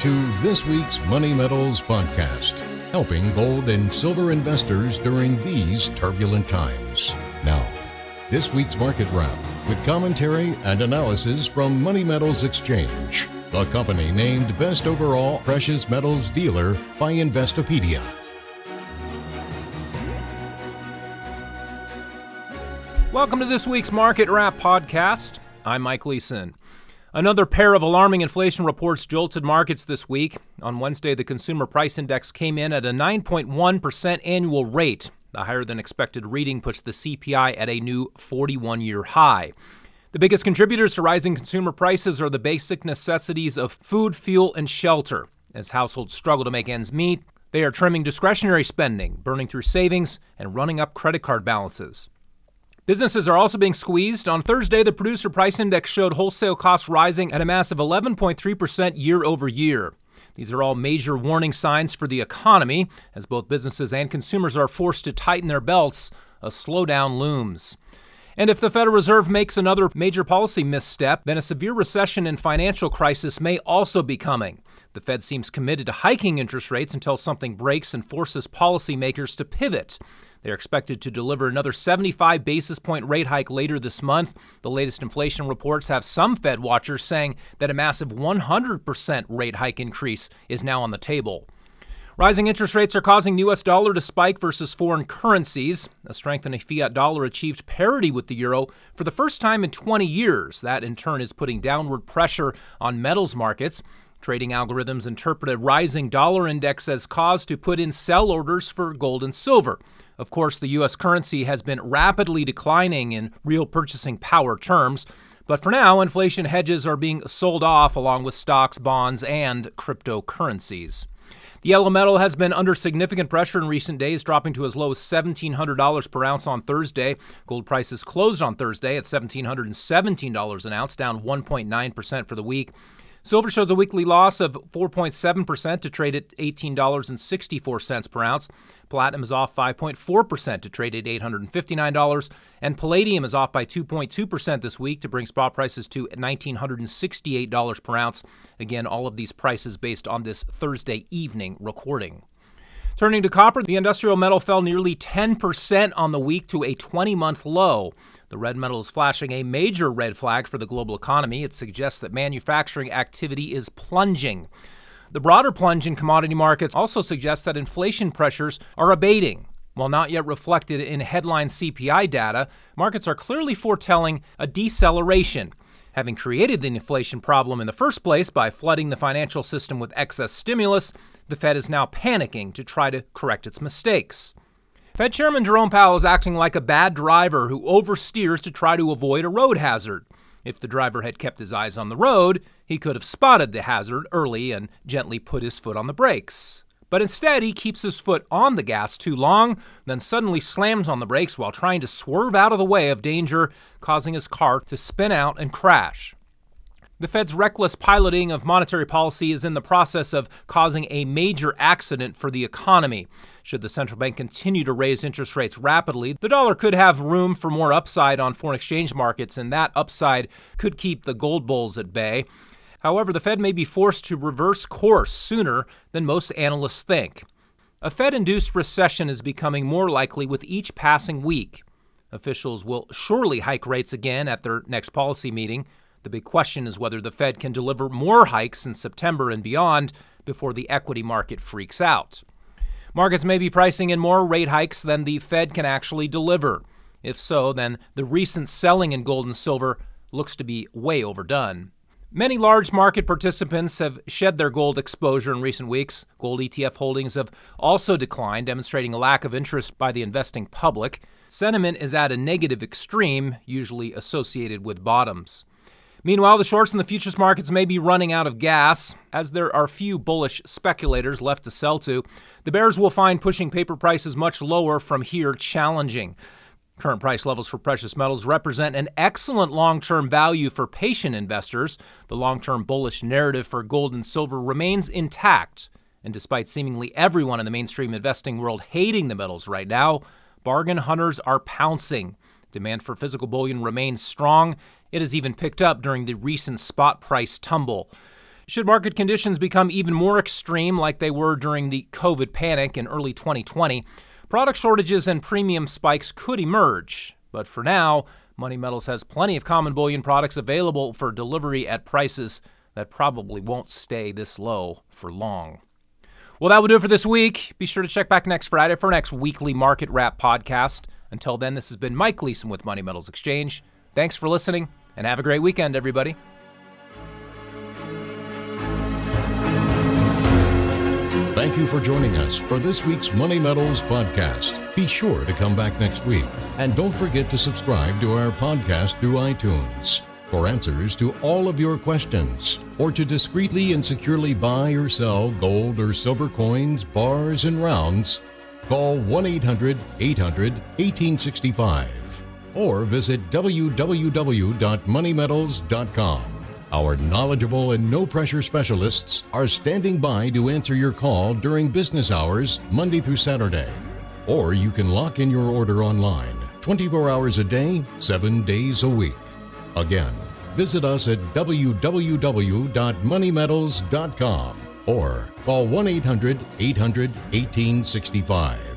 to this week's Money Metals podcast, helping gold and silver investors during these turbulent times. Now, this week's market wrap with commentary and analysis from Money Metals Exchange, the company named Best Overall Precious Metals Dealer by Investopedia. Welcome to this week's Market Wrap podcast. I'm Mike Gleason. Another pair of alarming inflation reports jolted markets this week. On Wednesday, the Consumer Price Index came in at a 9.1% annual rate. The higher than expected reading puts the CPI at a new 41 year high. The biggest contributors to rising consumer prices are the basic necessities of food, fuel, and shelter. As households struggle to make ends meet, they are trimming discretionary spending, burning through savings, and running up credit card balances. Businesses are also being squeezed. On Thursday, the producer price index showed wholesale costs rising at a massive 11.3% year over year. These are all major warning signs for the economy. As both businesses and consumers are forced to tighten their belts, a slowdown looms. And if the Federal Reserve makes another major policy misstep, then a severe recession and financial crisis may also be coming. The Fed seems committed to hiking interest rates until something breaks and forces policymakers to pivot. They're expected to deliver another 75 basis point rate hike later this month. The latest inflation reports have some Fed watchers saying that a massive 100% rate hike increase is now on the table. Rising interest rates are causing the U.S. dollar to spike versus foreign currencies. A strengthening fiat dollar achieved parity with the euro for the first time in 20 years. That, in turn, is putting downward pressure on metals markets. Trading algorithms interpret a rising dollar index as cause to put in sell orders for gold and silver. Of course, the U.S. currency has been rapidly declining in real purchasing power terms. But for now, inflation hedges are being sold off along with stocks, bonds, and cryptocurrencies. The yellow metal has been under significant pressure in recent days, dropping to as low as $1,700 per ounce on Thursday. Gold prices closed on Thursday at $1,717 an ounce, down 1.9% for the week. Silver shows a weekly loss of 4.7% to trade at $18.64 per ounce. Platinum is off 5.4% to trade at $859. And palladium is off by 2.2% this week to bring spot prices to $1,968 per ounce. Again, all of these prices based on this Thursday evening recording. Turning to copper, the industrial metal fell nearly 10% on the week to a 20 month low. The red metal is flashing a major red flag for the global economy. It suggests that manufacturing activity is plunging. The broader plunge in commodity markets also suggests that inflation pressures are abating. While not yet reflected in headline CPI data, markets are clearly foretelling a deceleration. Having created the inflation problem in the first place by flooding the financial system with excess stimulus, the Fed is now panicking to try to correct its mistakes. Fed Chairman Jerome Powell is acting like a bad driver who oversteers to try to avoid a road hazard. If the driver had kept his eyes on the road, he could have spotted the hazard early and gently put his foot on the brakes. But instead, he keeps his foot on the gas too long, then suddenly slams on the brakes while trying to swerve out of the way of danger, causing his car to spin out and crash. The Fed's reckless piloting of monetary policy is in the process of causing a major accident for the economy. Should the central bank continue to raise interest rates rapidly, the dollar could have room for more upside on foreign exchange markets, and that upside could keep the gold bulls at bay. However, the Fed may be forced to reverse course sooner than most analysts think. A Fed induced recession is becoming more likely with each passing week. Officials will surely hike rates again at their next policy meeting. The big question is whether the Fed can deliver more hikes in September and beyond before the equity market freaks out. Markets may be pricing in more rate hikes than the Fed can actually deliver. If so, then the recent selling in gold and silver looks to be way overdone. Many large market participants have shed their gold exposure in recent weeks. Gold ETF holdings have also declined, demonstrating a lack of interest by the investing public. Sentiment is at a negative extreme, usually associated with bottoms. Meanwhile, the shorts in the futures markets may be running out of gas. As there are few bullish speculators left to sell to, the bears will find pushing paper prices much lower from here challenging. Current price levels for precious metals represent an excellent long term value for patient investors. The long term bullish narrative for gold and silver remains intact. And despite seemingly everyone in the mainstream investing world hating the metals right now, bargain hunters are pouncing. Demand for physical bullion remains strong, it has even picked up during the recent spot price tumble. Should market conditions become even more extreme like they were during the COVID panic in early 2020, product shortages and premium spikes could emerge. But for now, Money Metals has plenty of common bullion products available for delivery at prices that probably won't stay this low for long. Well, that will do it for this week. Be sure to check back next Friday for our next weekly Market Wrap podcast. Until then, this has been Mike Gleason with Money Metals Exchange. Thanks for listening, and have a great weekend, everybody. Thank you for joining us for this week's Money Metals podcast. Be sure to come back next week. And don't forget to subscribe to our podcast through iTunes. For answers to all of your questions, or to discreetly and securely buy or sell gold or silver coins, bars, and rounds, call 1 800 800 1865 or visit www.moneymetals.com. Our knowledgeable and no pressure specialists are standing by to answer your call during business hours, Monday through Saturday. Or you can lock in your order online 24 hours a day, 7 days a week. Again, visit us at www.moneymetals.com or call 1 800 800 1865.